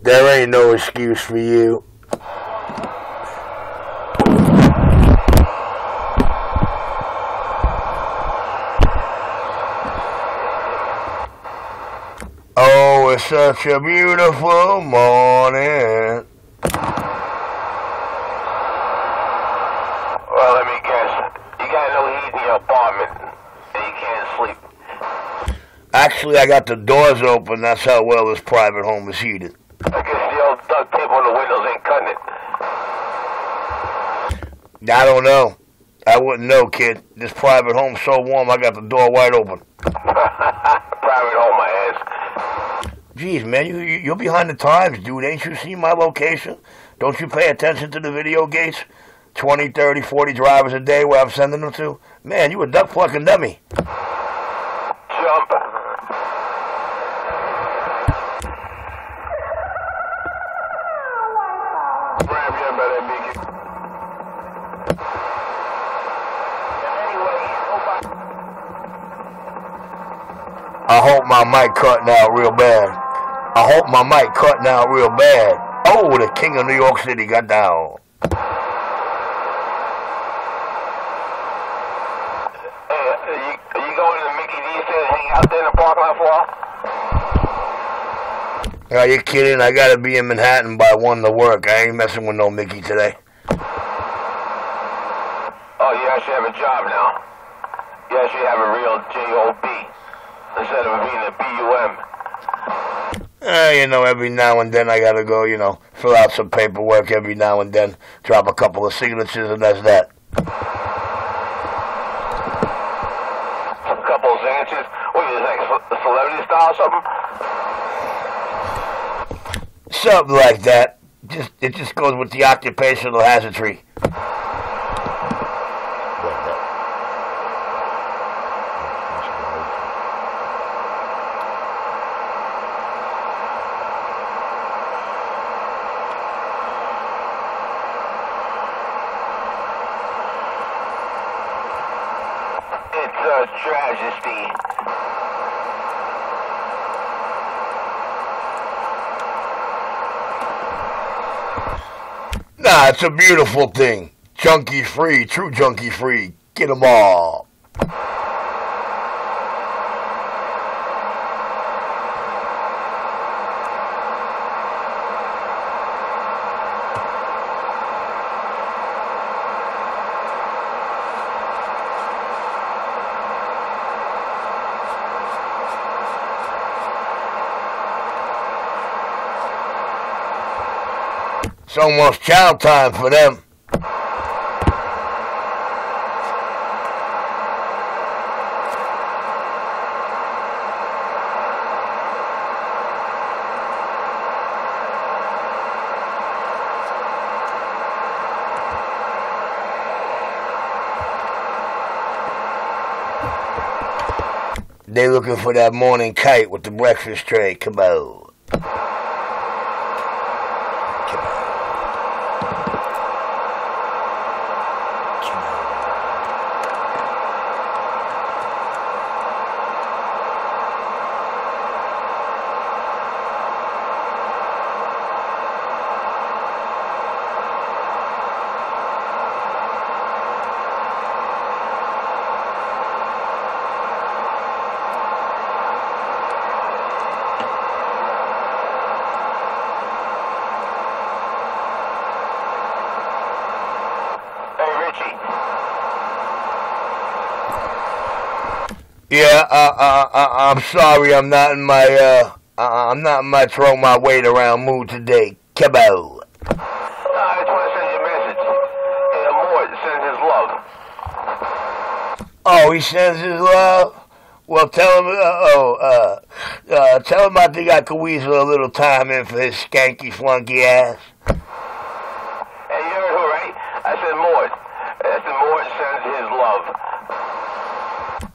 There ain't no excuse for you. Oh, it's such a beautiful morning. Well, let me guess. You got no heat in your apartment, and you can't sleep. Actually, I got the doors open. That's how well this private home is heated. I guess the old duct tape on the windows ain't cutting it. I don't know. I wouldn't know, kid. This private home's so warm, I got the door wide open. Private home, my ass. Jeez, man, you, you- you're behind the times, dude. Ain't you seen my location? Don't you pay attention to the video gates? 20, 30, 40 drivers a day where I'm sending them to? Man, you a duck plucking dummy. I hope my mic cutting out real bad. I hope my mic cutting out real bad. Oh, the king of New York City got down. Hey, are you, you going to Mickey D's to hang out there in the parking lot for? Are you kidding? I gotta be in Manhattan by one to work. I ain't messing with no Mickey today. Oh, you actually have a job now. You actually have a real J-O-B instead of being a B-U-M. You know, every now and then I gotta go, you know, fill out some paperwork every now and then, drop a couple of signatures, and that's that. A couple of signatures. What is that, ce- celebrity style something? Something like that. Just it just goes with the occupational hazardry. It's a tragedy. Nah, it's a beautiful thing. Junkie free, true junkie free. Get 'em all. It's almost chow time for them. They looking for that morning kite with the breakfast tray. Come on. Hey, Richie. Yeah, uh, uh, uh, I'm sorry, I'm not in my, uh, uh, I'm not in my throw my weight around mood today. No, I just want to send you a message. Hey, Mort sends his love. Oh, he sends his love. Well, tell him. Uh, oh, uh, uh, tell him I think I could weasel a little time in for his skanky flunky ass. Hey, you heard who, right? I said Mort. I said Mort sends his love.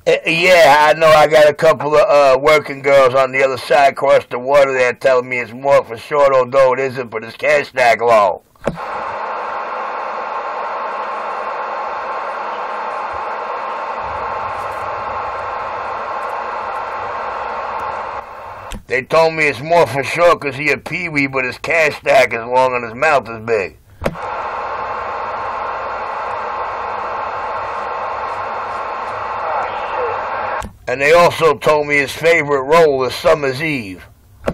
Uh, yeah, I know. I got a couple of uh, working girls on the other side across the water there telling me it's more for short, although it isn't, but it's cash stack long. They told me it's more for sure because he a peewee, but his cash stack is long and his mouth is big. And they also told me his favorite role is Summer's Eve. Rich.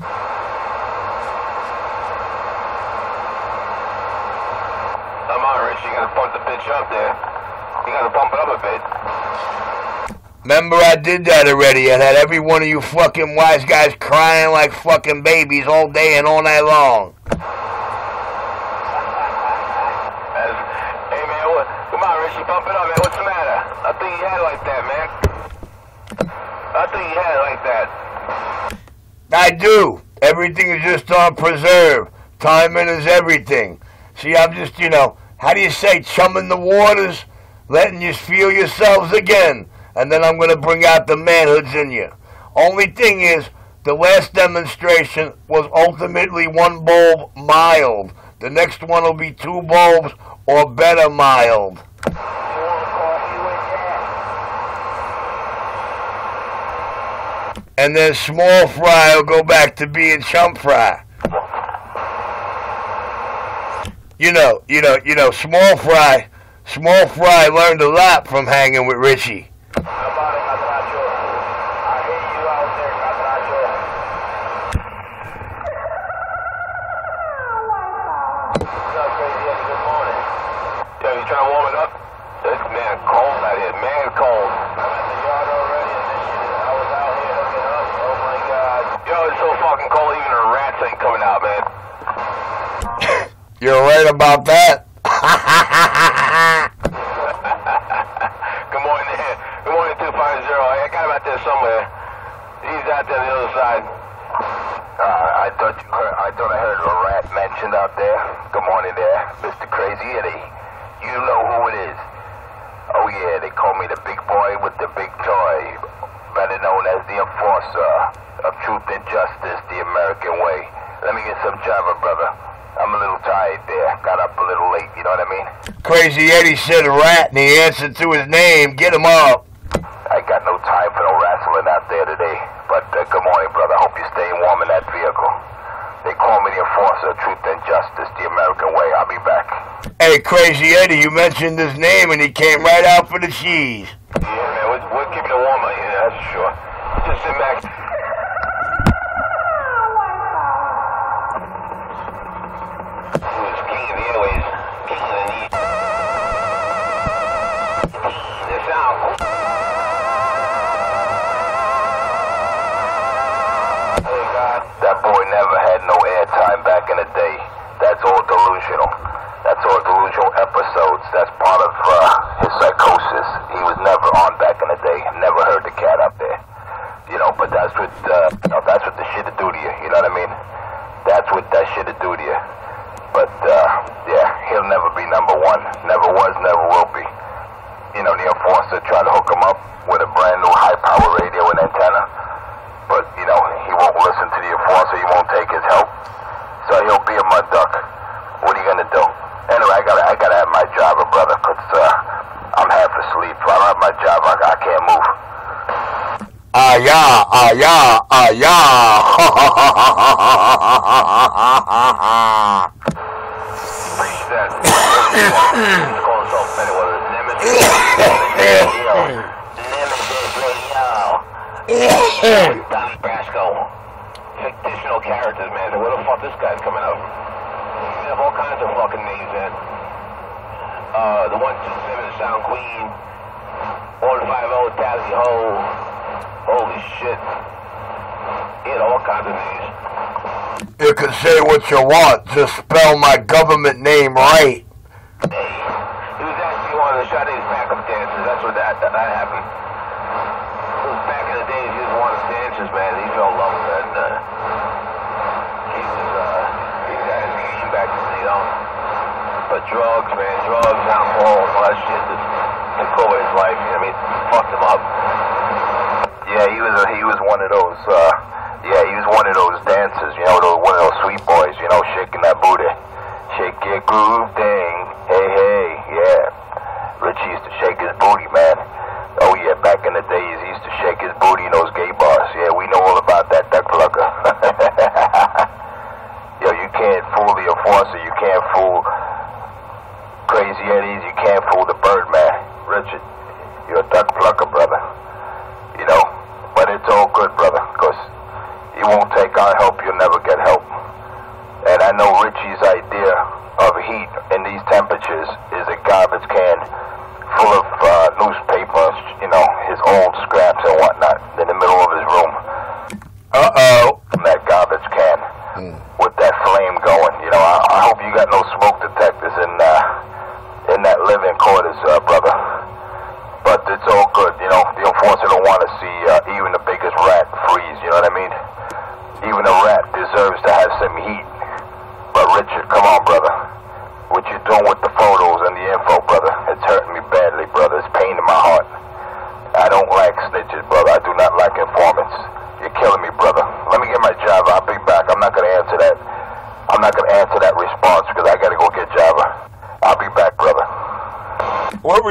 You gotta pump the bitch up there. You gotta pump it up a bit. Remember I did that already and had every one of you fucking wise guys crying like fucking babies all day and all night long. As, hey, man, what, come on, Richie, pump it up, man. What's the matter? I think you had it like that, man. I think you had it like that. I do. Everything is just on preserve. Timing is everything. See, I'm just, you know, how do you say, chumming the waters? Letting you feel yourselves again. And then I'm going to bring out the manhoods in you. Only thing is, the last demonstration was ultimately one bulb mild. The next one will be two bulbs or better mild. You want coffee with that? And then small fry will go back to being chump fry. You know, you know, you know, small fry, small fry learned a lot from hanging with Richie. How about it, Catracho? I hear you out there, Catracho. What's up, Crazy Eddie? Good morning. Yo, you trying to warm it up? It's man cold out here. Man cold. I'm at the yard already initiative. I was out here hooking up. Oh my god. Yo, it's so fucking cold. Even the rats ain't coming out, man. You're right about that. Good morning. Good morning, 250. I got him out there somewhere. He's out there on the other side. Uh, I thought you heard, I thought I heard a rat mentioned out there. Good morning there, Mr. Crazy Eddie. You know who it is. Oh yeah, they call me the big boy with the big toy. Better known as the enforcer of truth and justice, the American way. Let me get some java, brother. I'm a little tired there. Got up a little late, you know what I mean? Crazy Eddie said rat and he answered to his name. Get him up. I got no time for no wrestling out there today. But uh, good morning, brother. Hope you're staying warm in that vehicle. They call me the enforcer of truth and justice, the American way. I'll be back. Hey, Crazy Eddie, you mentioned his name and he came right out for the cheese. Yeah, man. We're, we're keeping it warm out here, that's for sure. Just sit back. That's all delusional episodes. That's part of uh, his psychosis. He was never on back in the day. Never heard the cat up there. You know, but that's what uh, you know, that's what the shit to do to you. You know what I mean? That's what that shit to do to you. But uh, yeah, he'll never be number one. Never was, never will be. You know, the enforcer tried to hook him up with a brand new high power radio and antenna. But, you know, he won't listen to the enforcer, he won't take his help. So he'll be a mud duck. What are you gonna do? Anyway, I gotta I gotta have my job, brother, 'cause uh, I'm half asleep. If I don't have my job, I, I can't move. Ah yeah, ah yeah, ah yeah. That, call himself Pennywise, Nemesis Radio. Nemesis Radio. Donnie Brasco. Fictional characters, man. Where the fuck this guy's coming out? They have all kinds of fucking names, man. Uh, the 127 Sound Queen. 150 Tally Ho. Holy shit. He had all kinds of names. You can say what you want, just spell my government name right. Hey, he was actually one of the Sade's backup dancers. That's what that, that, that happened. It back in the days, he was one of the dancers, man. He fell in love with that. Uh, he was, uh, he got his game back, you know. But drugs, man, drugs, alcohol, all that shit just took over his life. I mean? Fucked him up. Yeah, he was a, he was one of those. Uh, yeah, he was one of those dancers. You know, those sweet boys. You know, shaking that booty, shake your groove thing. Hey, hey, yeah. Richie used to shake his booty, man. Oh yeah, back in the days, he used to shake his booty in those gay bars. Yeah, we know all about that duck plugger. help, you'll never get help. And I know Richie's idea of heat in these temperatures is a garbage can full of uh, newspapers, you know, his old scraps and whatnot, in the middle of his room. Uh-oh. From that garbage can with that flame going. You know, I, I hope you got no smoke detectors in uh, in that living quarters, uh, brother. But it's all good. You know, the enforcer don't want to see uh, even the biggest rat freeze. You know what I mean? Even a rat deserves to have some heat. But Richard, come on, brother. What you're doing with the photos and the info, brother, it's hurting me badly, brother. It's pain in my heart. I don't like snitches, brother. I do not like informants. You're killing me, brother. Let me get my Java. I'll be back. I'm not going to answer that. I'm not going to answer that response because I got to go get Java. I'll be back, brother. What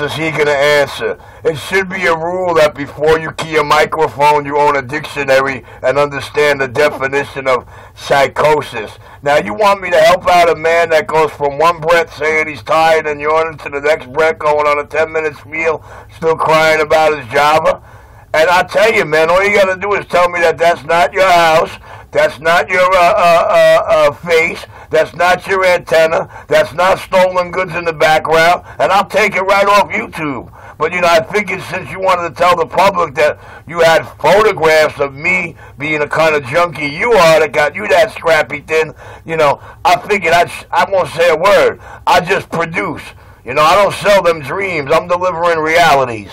is he going to answer? It should be a rule that before you key a microphone, you own a dictionary and understand the definition of psychosis. Now, you want me to help out a man that goes from one breath saying he's tired and yawning to the next breath going on a 10 minute meal, still crying about his Java? And I tell you, man, all you got to do is tell me that that's not your house, that's not your uh, uh, uh, uh, face, that's not your antenna, that's not stolen goods in the background, and I'll take it right off YouTube. But you know, I figured since you wanted to tell the public that you had photographs of me being a kind of junkie you are that got you that scrappy thin, you know, I figured I'd, I won't say a word. I just produce. You know, I don't sell them dreams. I'm delivering realities.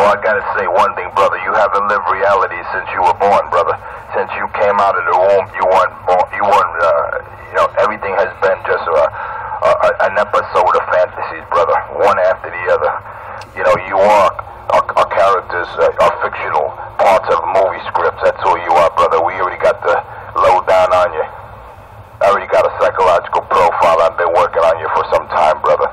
Well, I gotta say one thing, brother. You haven't lived reality since you were born, brother. Since you came out of the womb, you weren't born. You weren't. Uh, you know, everything has been just a, a, an episode of fantasies, brother. One after the other. You know, you are our, characters uh, are fictional parts of movie scripts. That's who you are, brother. We already got the lowdown on you. I already got a psychological profile. I've been working on you for some time, brother.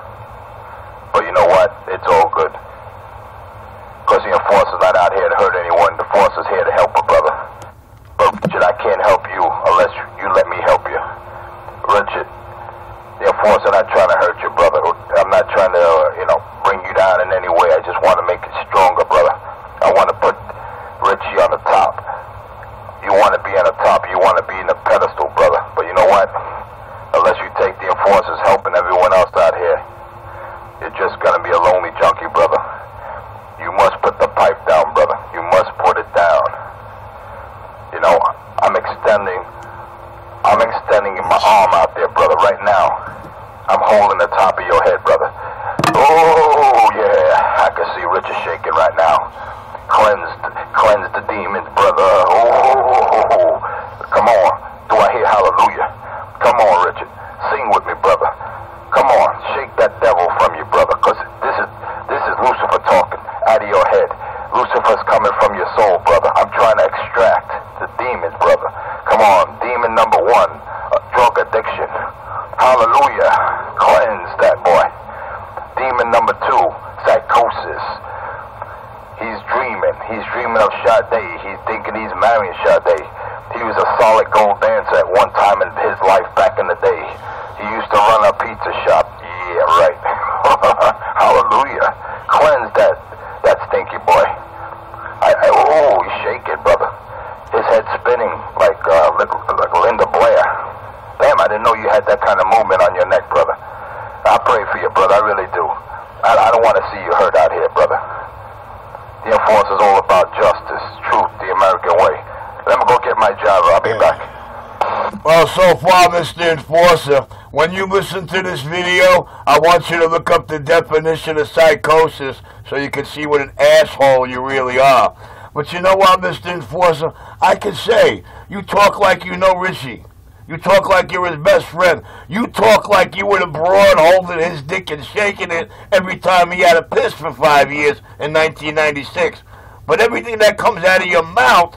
Well, so far, Mr. Enforcer, when you listen to this video, I want you to look up the definition of psychosis so you can see what an asshole you really are. But you know what, Mr. Enforcer? I can say, you talk like you know Richie. You talk like you're his best friend. You talk like you were the broad holding his dick and shaking it every time he had a piss for five years in 1996. But everything that comes out of your mouth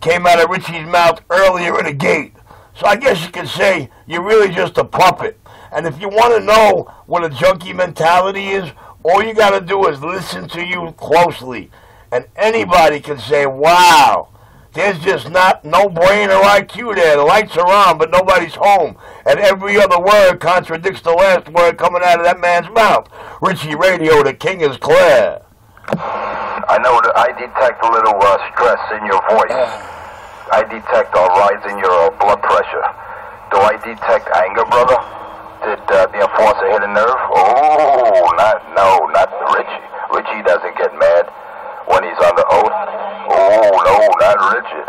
came out of Richie's mouth earlier in the gate. So I guess you could say you're really just a puppet. And if you want to know what a junkie mentality is, all you got to do is listen to you closely. And anybody can say, wow, there's just not no brain or IQ there. The lights are on, but nobody's home. And every other word contradicts the last word coming out of that man's mouth. Richie Radio, the king is clear. I know that I detect a little uh, stress in your voice. I detect a rise in your uh, blood pressure. Do I detect anger, brother? Did uh, the enforcer hit a nerve? Oh, not no, not Richie. Richie doesn't get mad when he's on the oath. Oh no, not Richard.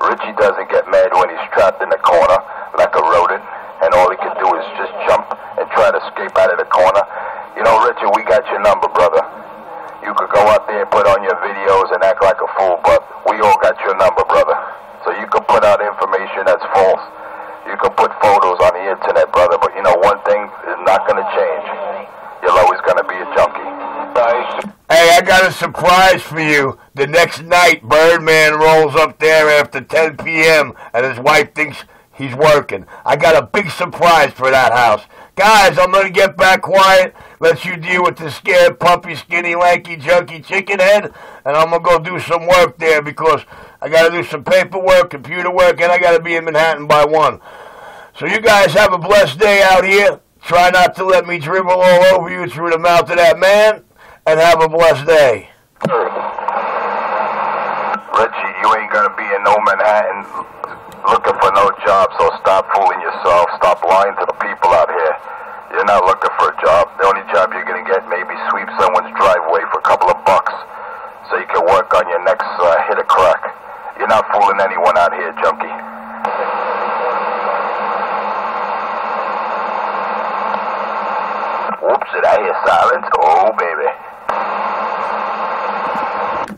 Richie doesn't get mad when he's trapped in the corner like a rodent, and all he can do is just jump and try to escape out of the corner. You know, Richard, we got your number, brother. You could go out there and put on your videos and act like a fool, but we all got your number, brother. So you can put out information that's false. You can put photos on the internet, brother, but you know one thing is not going to change. You're always going to be a junkie. Hey, I got a surprise for you. The next night, Birdman rolls up there after 10 p.m. and his wife thinks he's working. I got a big surprise for that house. Guys, I'm going to get back quiet, let you deal with the scared puppy, skinny, lanky, junky chicken head, and I'm going to go do some work there because I got to do some paperwork, computer work, and I got to be in Manhattan by 1. So you guys have a blessed day out here. Try not to let me dribble all over you through the mouth of that man, and have a blessed day. Richie, you ain't going to be in no Manhattan looking for no job, so stop fooling yourself. Stop lying to the people out here. You're not looking for a job. The only job you're going to get maybe sweep someone's driveway for a couple of bucks so you can work on your next uh, hit of crack. You're not fooling anyone out here, junkie. Whoops, did I hear silence? Oh, baby.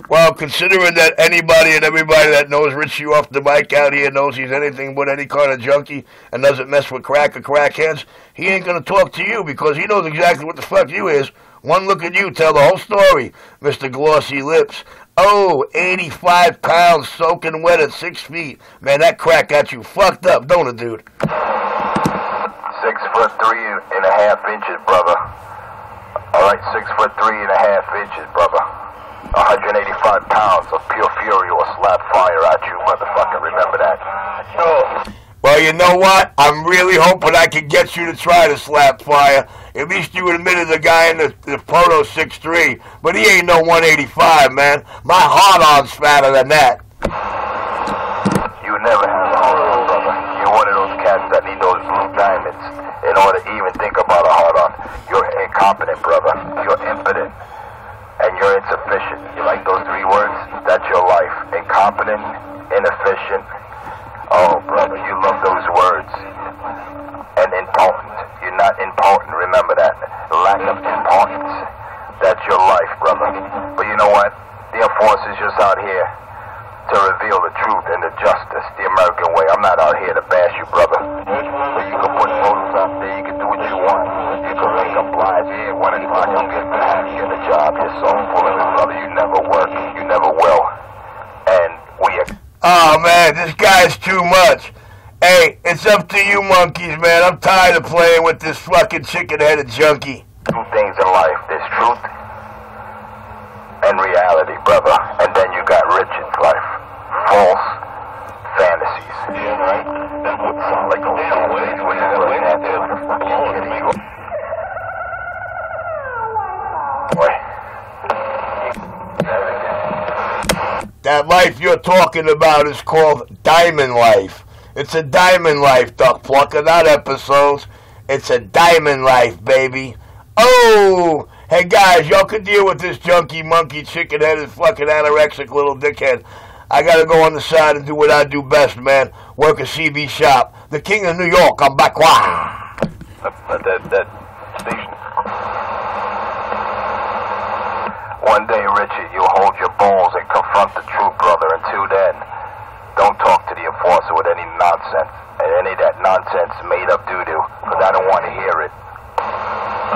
Well, considering that anybody and everybody that knows Richie off the mic out here knows he's anything but any kind of junkie and doesn't mess with crack or crackheads, he ain't gonna talk to you because he knows exactly what the fuck you is. One look at you tell the whole story, Mr. Glossy Lips. Oh, 85 pounds soaking wet at six feet. Man, that crack got you fucked up, don't it, dude? Six foot three and a half inches, brother. All right, six foot three and a half inches, brother. 185 pounds of pure fury will slap fire at you, motherfucker. Remember that. Well, you know what? I'm really hoping I can get you to try to slap fire. At least you admitted the guy in the, the photo 6'3", but he ain't no 185, man. My hard-on's fatter than that. You never have a hard-on, brother. You're one of those cats that need those blue diamonds in order to even think about a hard-on. You're incompetent, brother. You're impotent. And you're insufficient. You like those three words? That's your life. Incompetent, inefficient. Oh, brother, you love those words. And important. You're not important, remember that. Lack of importance. That's your life, brother. But you know what? The enforcer's just out here you monkeys, man. I'm tired of playing with this fucking chicken-headed junkie. Two things in life. There's truth and reality, brother. And then you got Richard's life. False fantasies. Yeah, right. That would sound like a fantasy when you really had to. Boy. That life you're talking about is called Diamond Life. It's a diamond life, Duck Plucker, not episodes. It's a diamond life, baby. Oh! Hey guys, y'all can deal with this junkie, monkey, chicken headed, fucking anorexic little dickhead. I gotta go on the side and do what I do best, man. Work a CB shop. The king of New York, I'm back. Wah! That, that, station. One day, Richard, you'll hold your balls and confront the truth, brother. Until then, don't talk to the enforcer with any nonsense. And any of that nonsense made up doo-doo, because I don't want to hear it.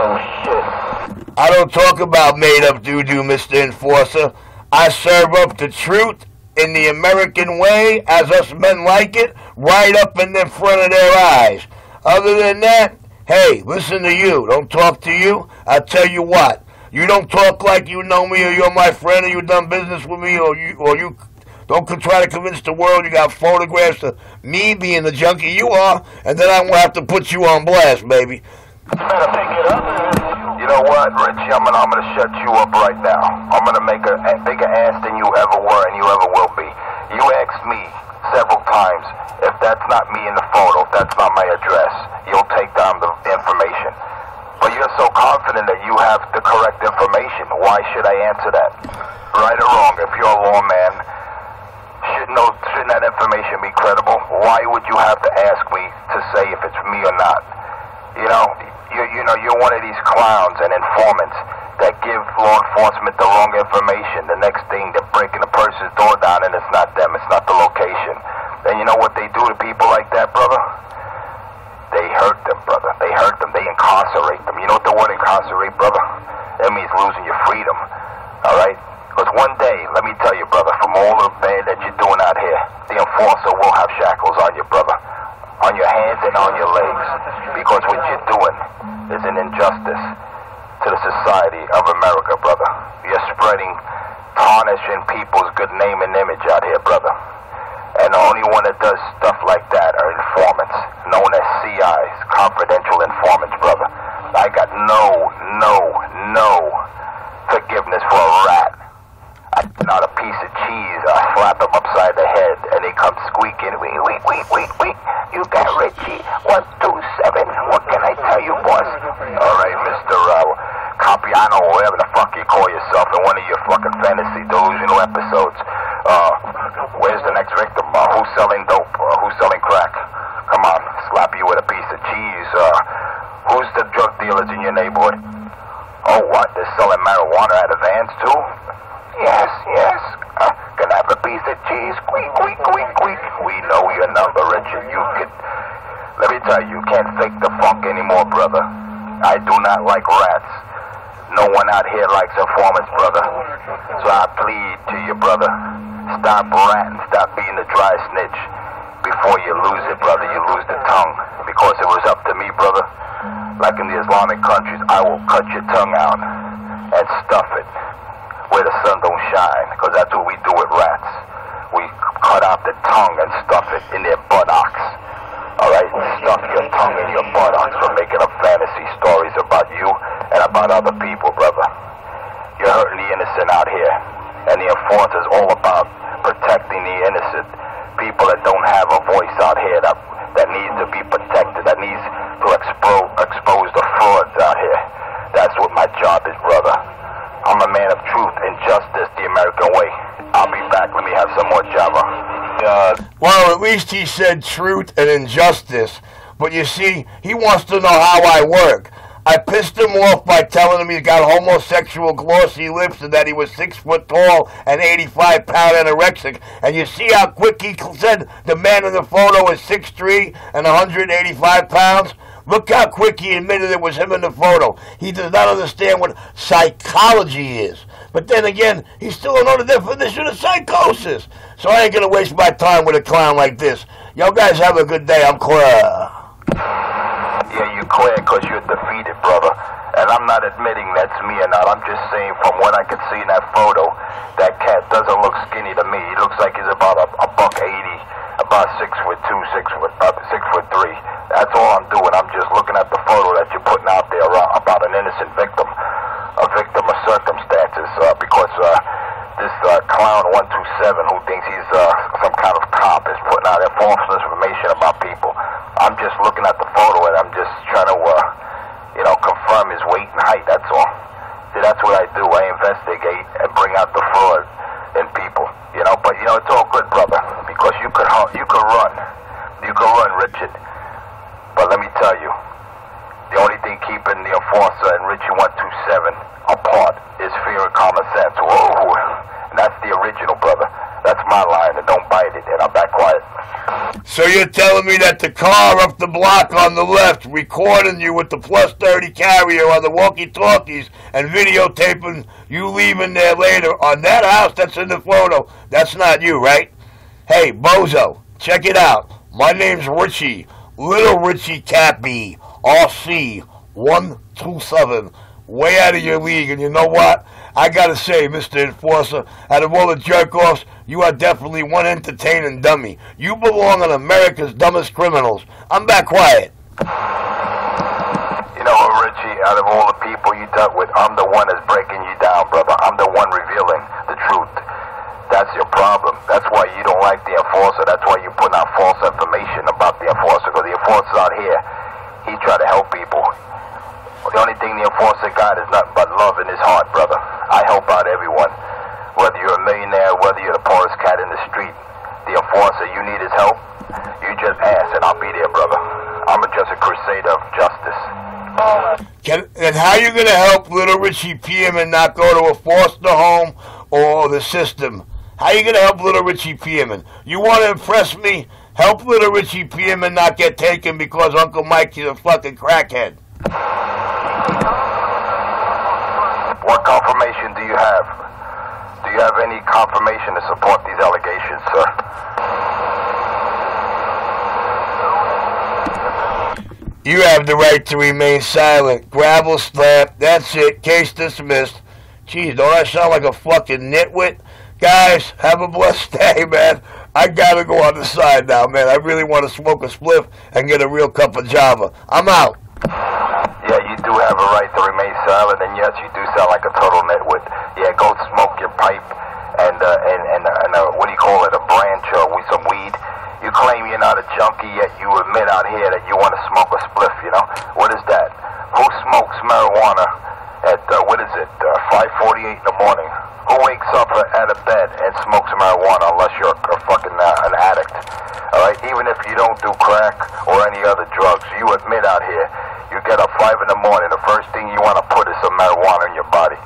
Oh, shit. I don't talk about made-up doo-doo, Mr. Enforcer. I serve up the truth in the American way, as us men like it, right up in the front of their eyes. Other than that, hey, listen to you. Don't talk to you. I tell you what. You don't talk like you know me or you're my friend or you done business with me or you or you don't try to convince the world you got photographs of me being the junkie you are, and then I'm gonna have to put you on blast, baby. You know what, Richie? I'm gonna, I'm gonna shut you up right now. I'm gonna make a, a bigger ass than you ever were and you ever will be. You asked me several times if that's not me in the photo, if that's not my address, you'll take down the information. But you're so confident that you have the correct information. Why should I answer that? Right or wrong, if you're a lawman, should no, shouldn't that information be credible? Why would you have to ask me to say if it's me or not? You know, you, you know, you're one of these clowns and informants that give law enforcement the wrong information. The next thing, they're breaking the person's door down and it's not them, it's not the location. And you know what they do to people like that, brother? They hurt them, brother. They hurt them. They incarcerate them. You know what the word incarcerate, brother? That means losing your freedom. All right? Because one day, let me tell you, brother, from all the bad that you're doing out here, the enforcer will have shackles on you, brother. On your hands and on your legs. Because what you're doing is an injustice to the society of America, brother. You're spreading tarnishing people's good name and image out here, brother. And the only one that does stuff like that are informants, known as CIs, confidential informants, brother. I got no, no, no forgiveness for a rat. I not a piece of cheese. I upside the head, and he comes squeaking. Wait, wait, wait, wait, wait. You got Richie. One, two, seven. What can I tell you, boss? All right, Mister uh, Capiano, whatever the fuck you call yourself, in one of your fucking fantasy delusional episodes. Uh, where's the next victim? Uh, who's selling dope? Uh, who's selling crack? Come on, slap you with a piece of cheese. Uh, who's the drug dealers in your neighborhood? Oh, what? They're selling marijuana out of vans too? Yes, yes. Uh, have a piece of cheese? We know your number, Richard. You can. Let me tell you, you can't fake the funk anymore, brother. I do not like rats. No one out here likes informants, brother. So I plead to you, brother. Stop ratting. Stop being a dry snitch. Before you lose it, brother, you lose the tongue. Because it was up to me, brother. Like in the Islamic countries, I will cut your tongue out and stuff it where the sun don't shine. Because that's what we do with rats. We cut out the tongue and stuff it in their buttocks. Alright? Stuff your tongue in your buttocks for making up fantasy stories about you and about other people, brother. You're hurting the innocent out here. And the enforcer's all about protecting the innocent. People that don't have a voice out here that that needs to be protected, that needs to expose expose the frauds out here. That's what my job is, brother. I'm a man of truth and justice the American way. I'll be back. Let me have some more Java. Uh, well, at least he said truth and injustice. But you see, he wants to know how I work. I pissed him off by telling him he's got homosexual glossy lips and that he was six foot tall and 85 pound anorexic. And you see how quick he said the man in the photo is 6'3 and 185 pounds? Look how quick he admitted it was him in the photo. He does not understand what psychology is. But then again, he's still don't definition of psychosis. So I ain't gonna waste my time with a clown like this. Y'all guys have a good day. I'm clear. Yeah, you clear because you're defeated, brother. And I'm not admitting that's me or not. I'm just saying from what I can see in that photo, that cat doesn't look skinny to me. He looks like he's about a, a buck eighty, about six foot two, six foot uh, six foot three. That's all I'm doing. I'm just looking at the photo that you're putting out there uh, about an innocent victim, a victim of circumstances. Uh, because uh, this uh, clown one two seven who thinks he's uh, some kind of cop is putting out false information about people. I'm just looking at the photo and I'm just trying to, uh, you know, confirm his weight and height. That's all. See, that's what I do. I investigate and bring out the fraud in people. You know, but you know, it's all good, brother, because you could hu- you could run, you could run, Richard. But let me tell you, the only thing keeping the enforcer and Richie one two seven apart is fear and common sense. Whoa, and that's the original, brother. That's my line, and don't bite it. And I'm back quiet. So you're telling me that the car up the block on the left recording you with the plus 30 carrier on the walkie-talkies and videotaping you leaving there later on that house that's in the photo, that's not you, right? Hey, Bozo, check it out. My name's Richie, Little Richie Cappy, RC 127. Way out of your league, and you know what? I gotta say, Mr. Enforcer, out of all the jerk-offs, you are definitely one entertaining dummy. You belong on America's dumbest criminals. I'm back quiet. You know? Richie, out of all the people you dealt with, I'm the one that's breaking you down, brother. I'm the one revealing the truth. That's your problem. That's why you don't like the enforcer. That's why you put out false information about the enforcer. Because the enforcer's out here. He try to help people. The only thing the enforcer got is nothing but love in his heart, brother. I help out everyone. Whether you're a millionaire, whether you're the poorest cat in the street, the enforcer, you need his help, you just ask and I'll be there, brother. I'm just a crusader of justice. Can, and how you gonna help little Richie Pearman not go to a foster home or the system? How you gonna help little Richie Pearman? You want to impress me? Help little Richie Pearman not get taken because Uncle Mike is a fucking crackhead. What confirmation do you have? Do you have any confirmation to support these allegations, sir? You have the right to remain silent. Gravel slap. That's it. Case dismissed. Jeez, don't I sound like a fucking nitwit? Guys, have a blessed day, man. I gotta go on the side now, man. I really want to smoke a spliff and get a real cup of Java. I'm out. Do have a right to remain silent, and yes, you do sound like a total nitwit. Yeah, go smoke your pipe and uh, and and, uh, and uh, what do you call it, a branch or with some weed. You claim you're not a junkie, yet you admit out here that you want to smoke a spliff. You know what is that? Who smokes marijuana at uh, what is it, uh, 5:48 in the morning? Who wakes up out of bed and smokes marijuana unless you're a, a fucking uh, an addict? All right, even if you don't do crack or any other drugs, you admit out here you get up five in the morning. The first thing you want to put is some marijuana in your body.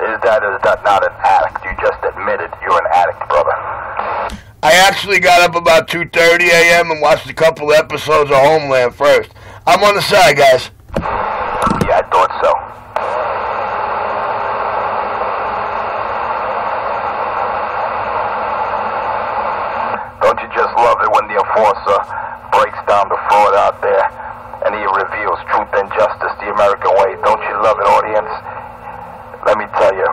Is that is that not an addict? You just admitted you're an addict, brother. Got up about 2:30 a.m. and watched a couple episodes of Homeland first. I'm on the side, guys. Yeah, I thought so. Don't you just love it when the enforcer breaks down the fraud out there and he reveals truth and justice the American way? Don't you love it, audience? Let me tell you,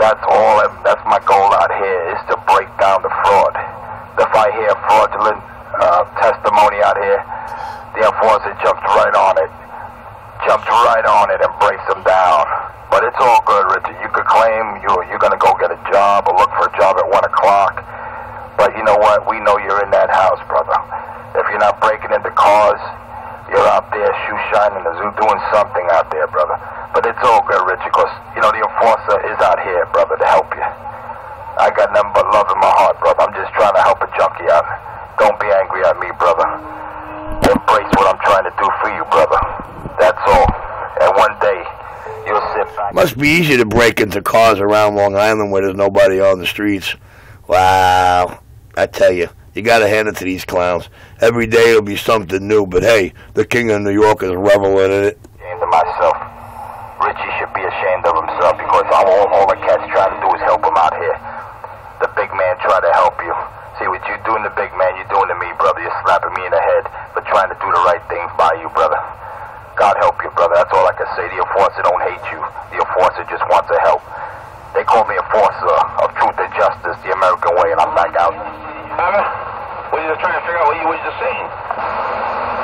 that's all. That's my goal out here is to break down the fraud. If I hear fraudulent uh, testimony out here, the enforcer jumps right on it, right on it and breaks them down. But it's all good, Richard. You could claim you're you're gonna go get a job or look for a job at one o'clock. But you know what? We know you're in that house, brother. If you're not breaking into cars, you're out there shoe shining the zoo doing something out there, brother. But it's all good, Richard, because, you know, the enforcer is out here, brother, to help you. I got nothing but love in my heart, brother. I'm just trying to help a junkie out. Don't be angry at me, brother. Embrace what I'm trying to do for you, brother. That's all. And one day, you'll sit back. Must be easy to break into cars around Long Island where there's nobody on the streets. Wow. I tell you, you gotta hand it to these clowns. Every day it'll be something new, but hey, the king of New York is reveling in it. ashamed of myself. Richie should be ashamed of himself because all, all the cat's trying to do is help him out here. The big man try to help you. See what you doing to the big man, you're doing to me, brother. You're slapping me in the head for trying to do the right thing by you, brother. God help you, brother. That's all I can say. The enforcer don't hate you. The enforcer just wants to help. They call me enforcer of truth and justice, the American way, and I'm back out. We're just trying to figure out what you were just saying.